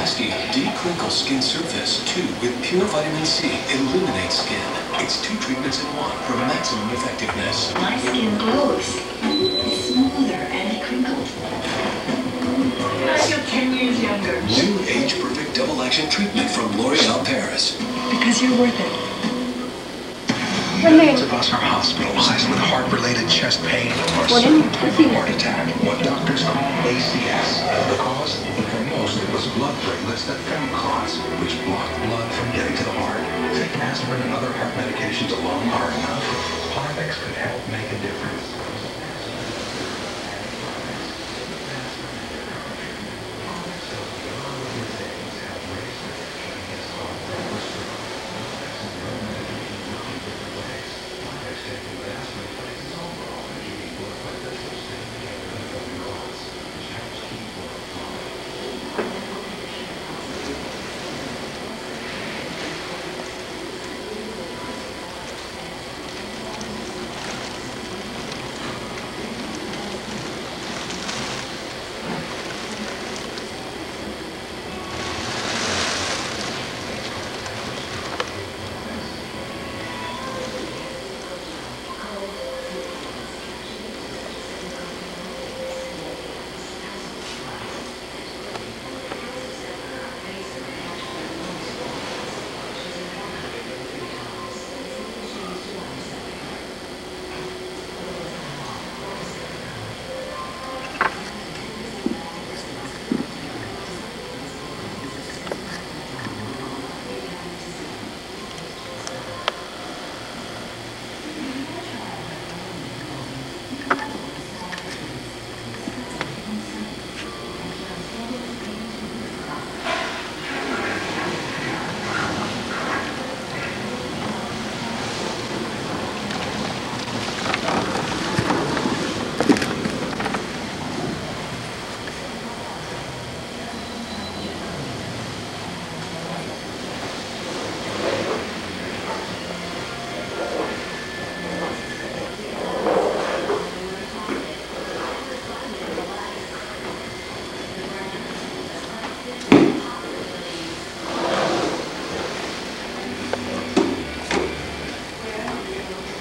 Elastia de-crinkle skin surface 2 with pure vitamin C illuminates skin. It's two treatments in one for maximum effectiveness. My skin glows. It's smoother and crinkled. I feel 10 years younger. New age perfect double action treatment from L'Oreal Paris. Because you're worth it. Millions of us are hospitalized with heart-related chest pain or What certain type of heart attack, what doctors call ACS. The cause? Blood platelets that formed clots, which blocked blood from getting to the heart. Think aspirin and other heart medications alone are enough? Plavix could help make a difference.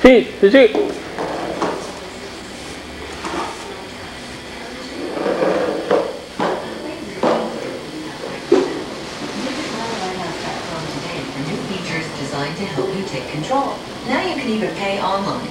New features designed to help you take control. Now you can even pay online.